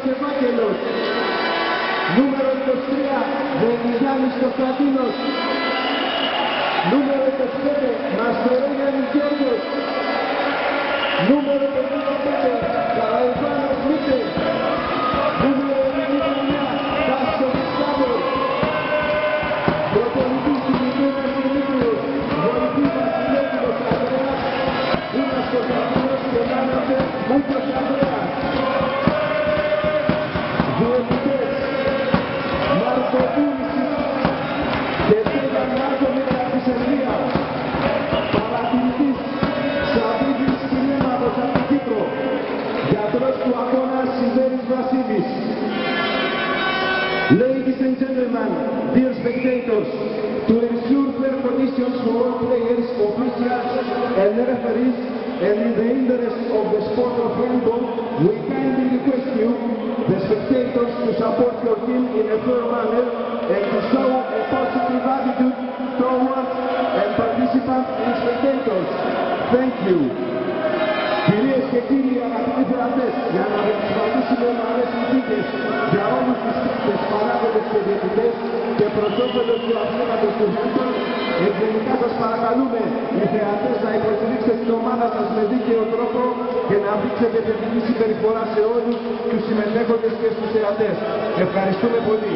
José Máquelos. Número industria de Villanis Constantinos. Número 27, Macedonia Misiones. Número 28, 27, Cabalzano Smith. And referees, and in the interest of the sport of handball, we kindly request you, the spectators, to support your team in a fair manner and to show a positive attitude towards and participants and spectators. Thank you. Κυρίες και κύριοι αγαπητοί θεατές, για να διασφαλίσουμε ομαλές συνθήκες για όλους τους κρίτες, παράγοντες και διαιτητές και προς όφελος του αθλήματος του Χέντον, ευγενικά σας παρακαλούμε οι θεατές να υποστηρίξετε την ομάδα σας με δίκαιο τρόπο και να δείξετε θετική συμπεριφορά σε όλους τους συμμετέχοντες και στους θεατές. Ευχαριστούμε πολύ.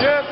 Jeff